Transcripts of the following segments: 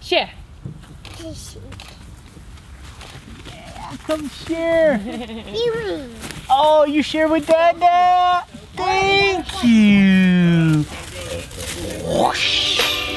Share. Yeah, come share. oh, you share with Dada? Thank you. Whoosh.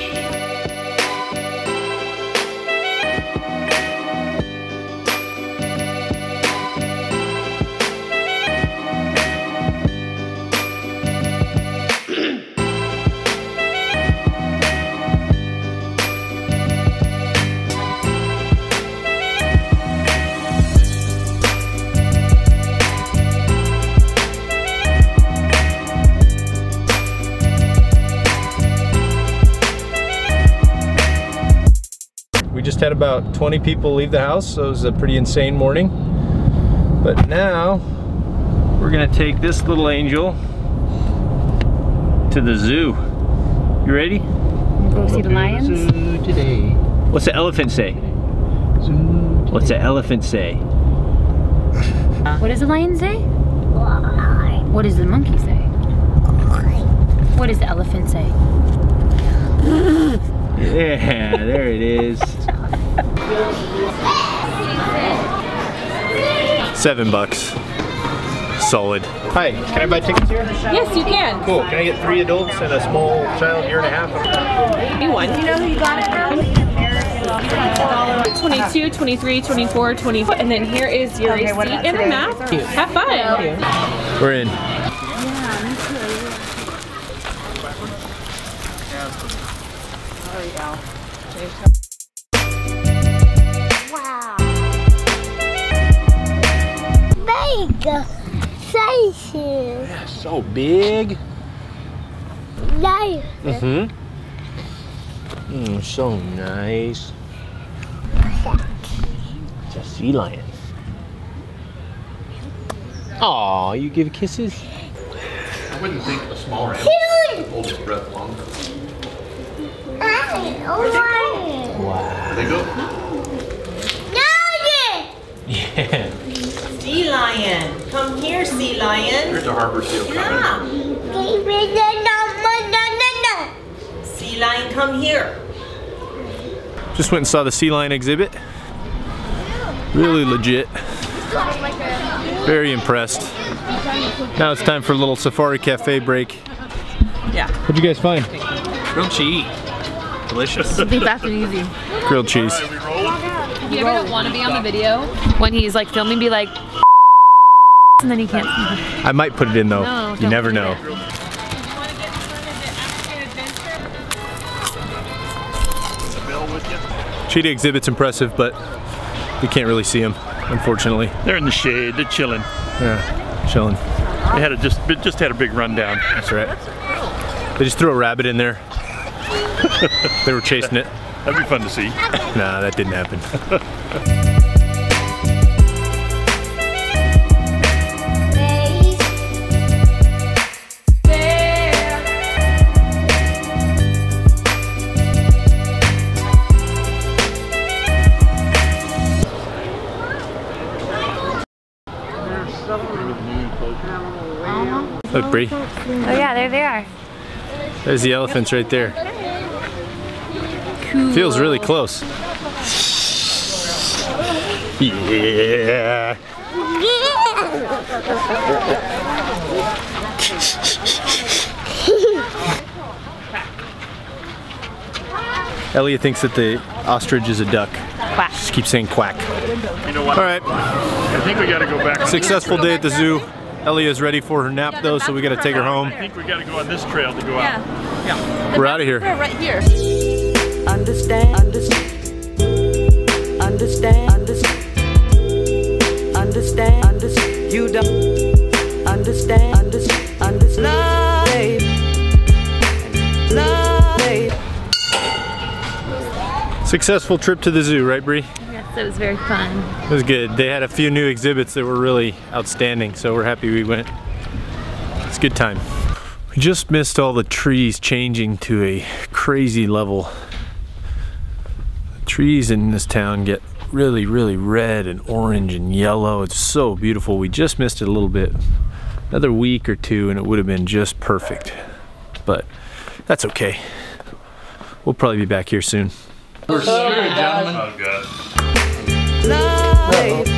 Had about 20 people leave the house, so it was a pretty insane morning. But now, we're gonna take this little angel to the zoo. You ready? Go see the lions. Zoo today. What's the elephant say? Zoo What's the elephant say? What does the lion say? What does the monkey say? What does the elephant say? Yeah, there it is. Seven bucks. Solid. Hi, can I buy tickets here? Yes, you can. Cool. Can I get three adults and a small child, year and a half? New one. You know who you got it 22, 23, 24, 24. And then here is your receipt and a map. Have fun. We're in. Wow. Big sizes. So big. Nice. Mm-hmm. Mm, so nice. It's a sea lion. Aw, you give kisses? I wouldn't think a smaller animal hold its breath longer. Hi, oh, Wow. They go. Yeah. Sea lion. Come here, sea lion. There's a harbor seal coming. Yeah. Sea lion, come here. Just went and saw the sea lion exhibit. Really legit. Very impressed. Now it's time for a little safari cafe break. Yeah. What'd you guys find? Grilled cheese. Delicious. I think that's an easy. Grilled cheese. If you ever don't want to be on the video, when he's like filming, be like, and then he can't. I might put it in though. No, you never put it know. in. Cheetah exhibit's impressive, but you can't really see them, unfortunately. They're in the shade. They're chilling. Yeah, chilling. They had a just just had a big rundown. That's right. They just threw a rabbit in there. they were chasing it. That'd be fun to see. Nah, that didn't happen. Look, Bri. Oh yeah, there they are. There's the elephants right there. Feels really close. Yeah. Elliot thinks that the ostrich is a duck. Quack. Just keep saying quack. You know what? All right, I think we got to go back. successful day at the zoo. Ellie is ready for her nap though, so we gotta take her home. I think we got to go on this trail to go out. We're out of here. Right here. Understand, understand, understand, understand, understand, understand. You don't understand, understand, understand. Love, babe. Love, babe. Successful trip to the zoo, right, Bri? Yes, it was very fun. It was good. They had a few new exhibits that were really outstanding, so we're happy we went. It's a good time. We just missed all the trees changing to a crazy level. The trees in this town get really, really red and orange and yellow. It's so beautiful. We just missed it a little bit. Another week or two and it would have been just perfect. But that's okay. We'll probably be back here soon. We're screwed, gentlemen. Oh, God. love,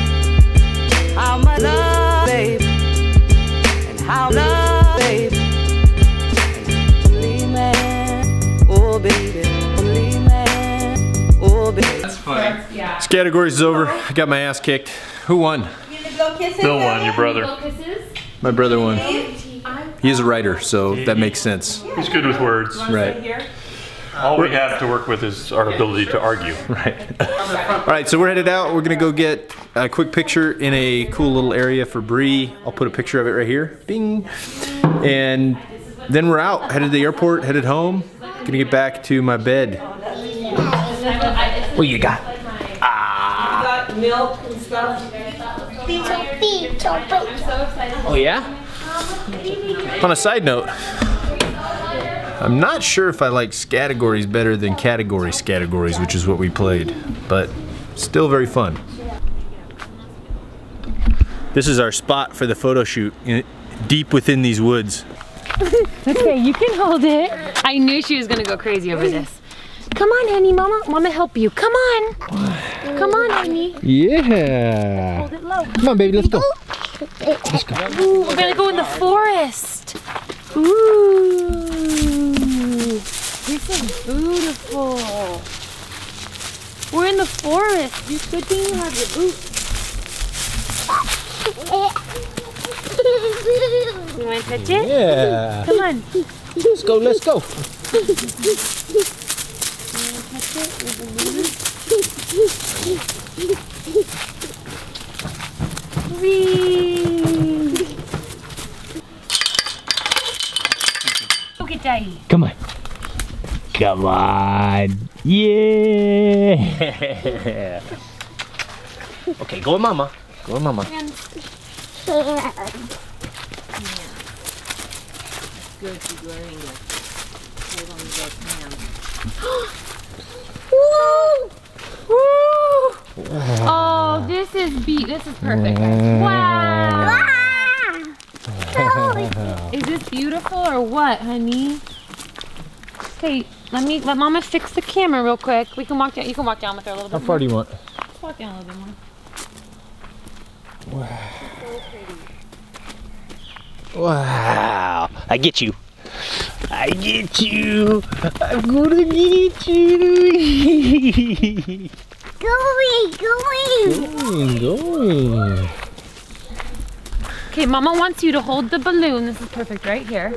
funny. This categories is over. I got my ass kicked. Who won? Bill won, your brother. My brother won. He's a writer, so that makes sense. He's good with words. Right. All we have to work with is our ability to argue. Right. All right, so we're headed out. We're gonna go get a quick picture in a cool little area for Bri. I'll put a picture of it right here. Bing. And then we're out, headed to the airport, headed home. Gonna get back to my bed. What you got? Got milk and stuff. Oh yeah? On a side note, I'm not sure if I like categories better than category categories, which is what we played, but still very fun. This is our spot for the photo shoot, in, deep within these woods. Okay, you can hold it. I knew she was gonna go crazy over this. Come on, honey, mama, mama help you. Come on. Come on, Amy. Yeah. Hold it low. Come on, baby, let's go. Ooh, we're gonna go in the forest. Ooh. This is beautiful. We're in the forest. You good thing you have your boots. You wanna touch it? Yeah. Come on. Let's go, let's go. Whee! Look at daddy. Come on. Come on. Yeah. okay, go with mama. Go with mama. Oh, this is beat. This is perfect. Wow. Is this beautiful or what, honey? Okay, let me let Mama fix the camera real quick. We can walk down. You can walk down with her a little bit. How far do you want? Just walk down a little bit more. Wow. I get you. I get you. I'm gonna get you. Going, going. going, going. Okay, Mama wants you to hold the balloon. This is perfect right here.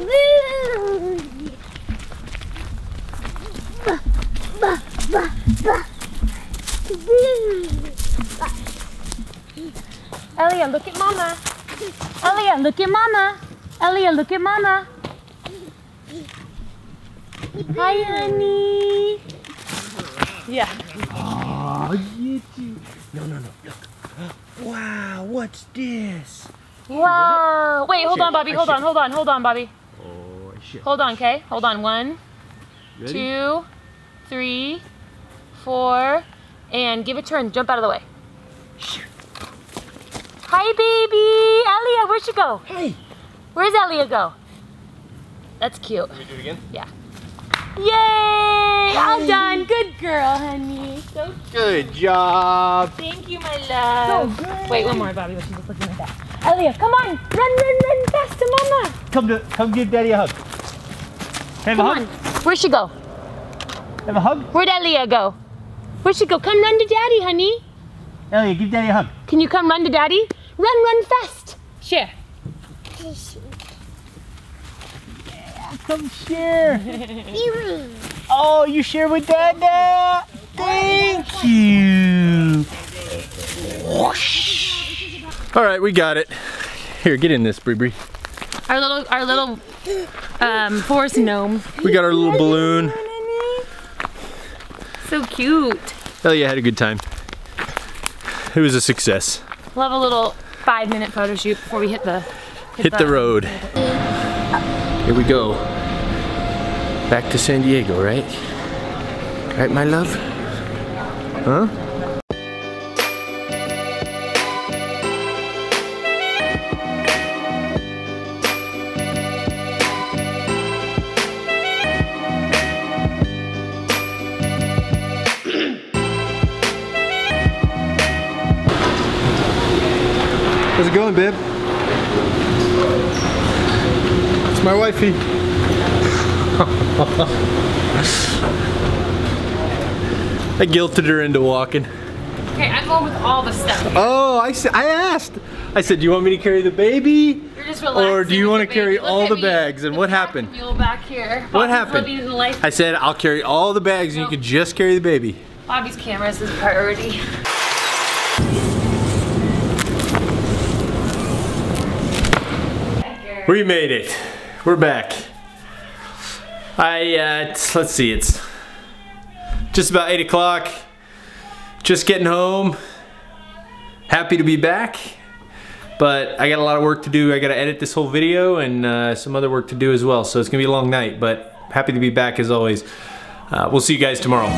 Elia, look at Mama. Elia, look at Mama. Elia, look at Mama. Hi, honey. Yeah. Get. No, no, no. Look. Wow, what's this? Wow. Wait, hold on, Bobby. Hold on, hold on, hold on, Bobby. Oh, shit. Hold on, okay? Hold on. One, Ready? two, three, four, and give it a turn. Jump out of the way. Hi, baby. Elia, where'd she go? Hey. Where's Elia go? That's cute. Can we do it again? Yeah. Yay! All done. Good girl, honey. So Good job. thank you, my love. So good. Wait, one more, Bobby. But she's just looking like that. Elia, come on. Run, run, run fast to Mama. Come to, come give daddy a hug. Have Come on. Where'd she go? Have a hug. Where'd Elia go? Where'd she go? Come run to daddy, honey. Elliot, give daddy a hug. Can you come run to daddy? Run, run fast. Share. Come share. oh, you share with dada. Thank you. All right, we got it. Here, get in this, Bri Bri. Our little, our little um, forest gnome. We got our little balloon. So cute. Elliot had a good time. It was a success. We'll a little five minute photo shoot before we hit the Hit the road. Here we go. Back to San Diego, right? Right, my love? Huh? How's it going, babe? It's my wifey. I guilted her into walking. Okay, I'm going with all the stuff. Oh, I, I asked. I said, do you want me to carry the baby? You're just Or do you want to carry. All the bags? And The what happened? Mule back here. What happened? living in life. I said, I'll carry all the bags and you can just carry the baby. Bobby's cameras is priority. We made it. We're back. I, uh, let's see, it's just about 8 o'clock. Just getting home. Happy to be back. But I got a lot of work to do. I got to edit this whole video and uh, some other work to do as well. So it's going to be a long night, but happy to be back as always. Uh, we'll see you guys tomorrow.